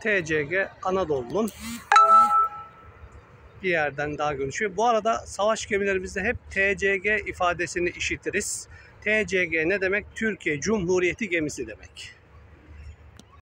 TCG Anadolu'nun bir yerden daha görünüşüyor. Bu arada savaş gemilerimizde hep TCG ifadesini işitiriz. TCG ne demek? Türkiye Cumhuriyeti gemisi demek.